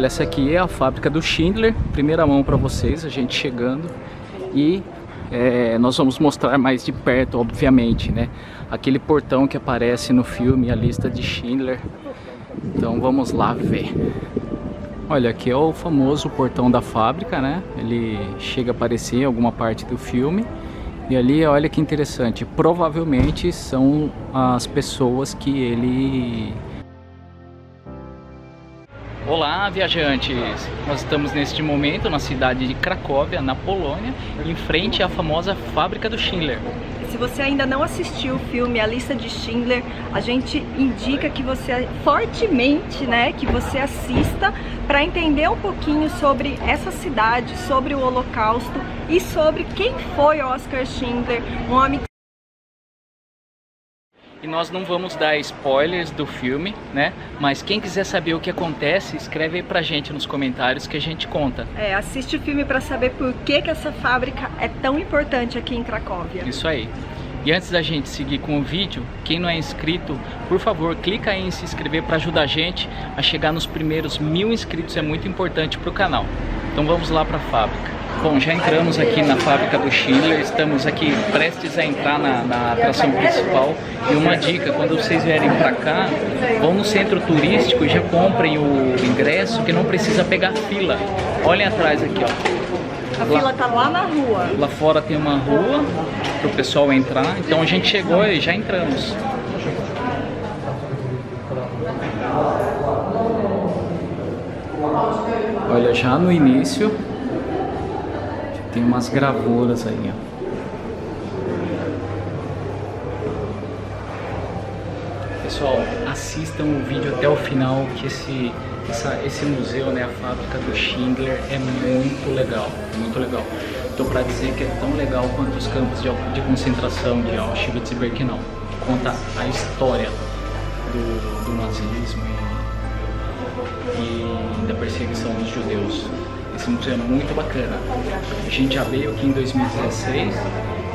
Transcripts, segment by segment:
Olha, essa aqui é a fábrica do Schindler, primeira mão para vocês, a gente chegando e é, nós vamos mostrar mais de perto, obviamente, né? Aquele portão que aparece no filme, a lista de Schindler. Então vamos lá ver. Olha, aqui é o famoso portão da fábrica, né? Ele chega a aparecer em alguma parte do filme. E ali, olha que interessante, provavelmente são as pessoas que ele Olá, viajantes! Nós estamos neste momento na cidade de Cracóvia, na Polônia, em frente à famosa fábrica do Schindler. Se você ainda não assistiu o filme A Lista de Schindler, a gente indica que você fortemente, né, que você assista para entender um pouquinho sobre essa cidade, sobre o Holocausto e sobre quem foi Oscar Schindler, um homem e nós não vamos dar spoilers do filme, né? Mas quem quiser saber o que acontece, escreve aí pra gente nos comentários que a gente conta. É, assiste o filme para saber por que, que essa fábrica é tão importante aqui em Cracóvia. Isso aí. E antes da gente seguir com o vídeo, quem não é inscrito, por favor, clica aí em se inscrever para ajudar a gente a chegar nos primeiros mil inscritos, é muito importante para o canal. Então vamos lá para a fábrica. Bom, já entramos aqui na fábrica do Schindler, estamos aqui prestes a entrar na, na atração principal. E uma dica, quando vocês vierem para cá, vão no centro turístico e já comprem o ingresso que não precisa pegar fila. Olhem atrás aqui, ó. A lá, tá lá na rua. Lá fora tem uma rua para o pessoal entrar. Então a gente chegou e já entramos. Olha, já no início tem umas gravuras aí, ó. Pessoal, assistam o vídeo até o final que esse, essa, esse museu, né, a fábrica do Schindler é muito legal, muito legal. Estou para dizer que é tão legal quanto os campos de, de concentração de Auschwitz e Birkenau. Conta a história do, do nazismo e, e da perseguição dos judeus. Esse museu é muito bacana. A gente já veio aqui em 2016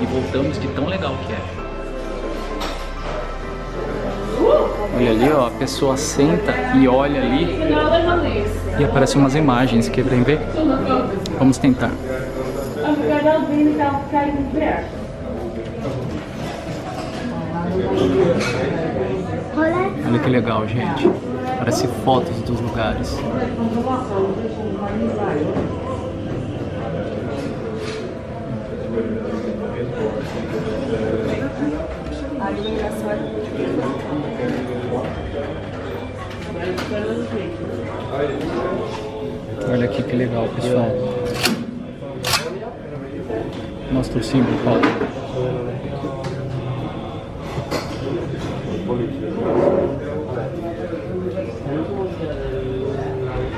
e voltamos de tão legal que é. Olha ali, ó, a pessoa senta e olha ali e aparecem umas imagens, querem ver? Vamos tentar. Olha que legal, gente. Parece fotos dos lugares. Olha aqui que legal, pessoal. Mostra o símbolo, Paulo.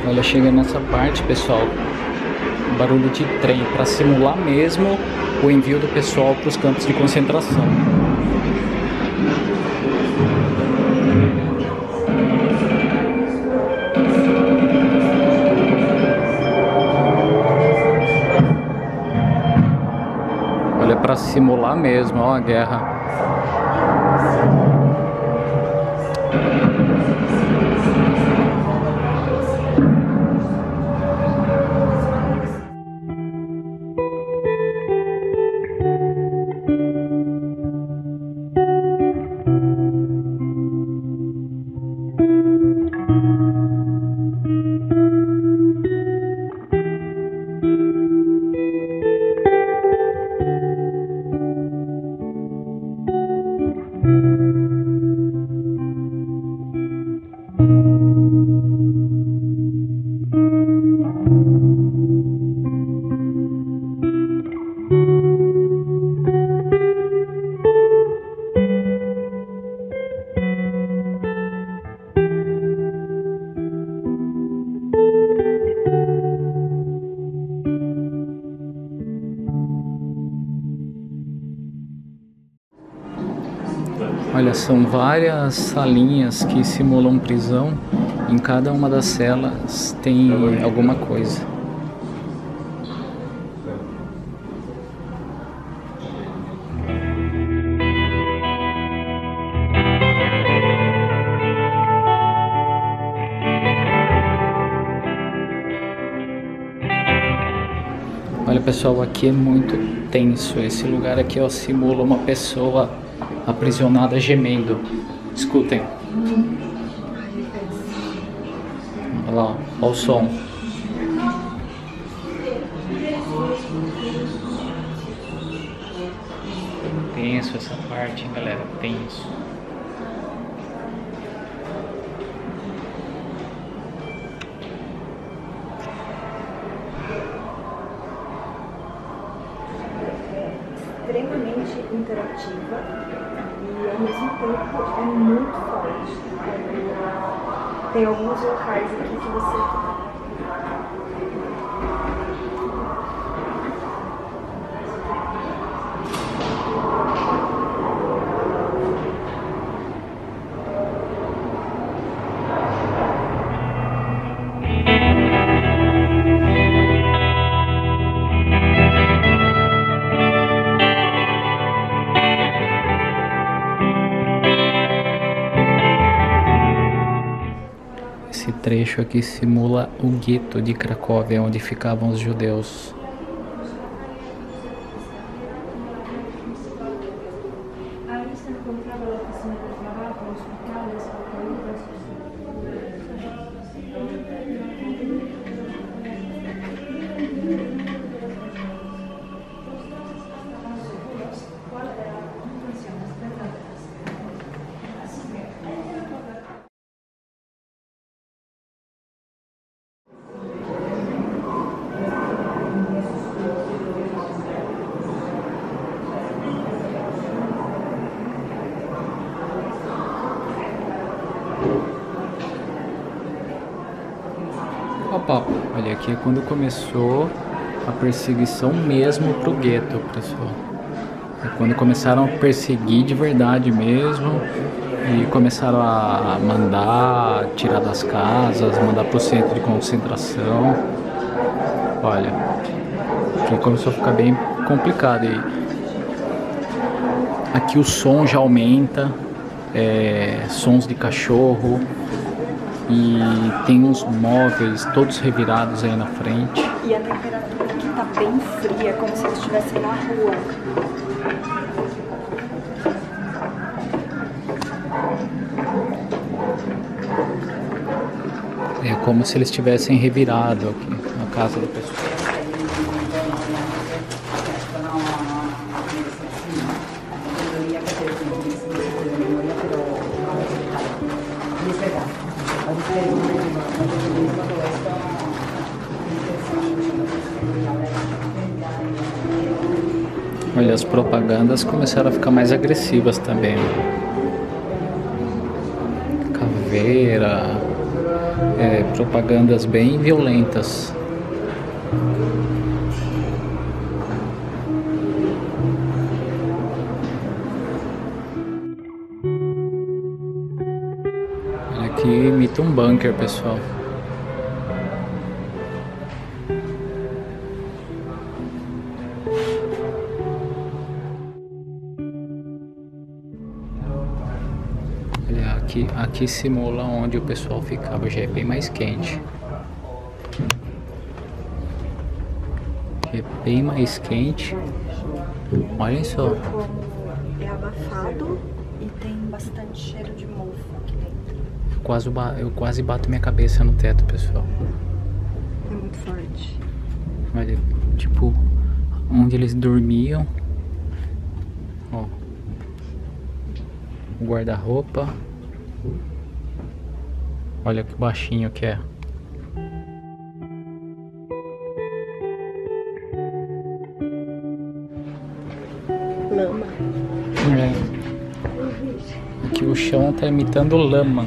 Olha, chega nessa parte, pessoal, barulho de trem para simular mesmo o envio do pessoal para os campos de concentração. Para simular mesmo, ó, a guerra. Olha, são várias salinhas que simulam prisão. Em cada uma das celas tem alguma coisa. Olha pessoal, aqui é muito tenso. Esse lugar aqui ó, simula uma pessoa aprisionada gemendo. Escutem. Olha lá, olha o som. Tenso essa parte, hein, galera. Tenso. extremamente interativa e ao mesmo tempo é muito forte. Tem alguns locais aqui que você trecho aqui simula o gueto de Cracóvia, onde ficavam os judeus. Opa, olha aqui é quando começou a perseguição mesmo pro gueto, pessoal. É quando começaram a perseguir de verdade mesmo e começaram a mandar tirar das casas, mandar pro centro de concentração. Olha, aqui começou a ficar bem complicado e aqui o som já aumenta, é, sons de cachorro, e tem uns móveis todos revirados aí na frente. E a temperatura aqui tá bem fria, como se eles estivessem na rua. É como se eles tivessem revirado aqui na casa do pessoal. Olha, as propagandas começaram a ficar mais agressivas também. Caveira, é, propagandas bem violentas. Aqui imita um bunker, pessoal. Aqui, aqui simula onde o pessoal ficava, já é bem mais quente. É bem mais quente. Olhem só. É abafado e tem bastante cheiro de mofo aqui dentro. Eu quase, eu quase bato minha cabeça no teto, pessoal. É muito forte. Olha, tipo, onde eles dormiam. Ó. Guarda-roupa. Olha que baixinho que é. Lama. É. Aqui o chão tá imitando lama.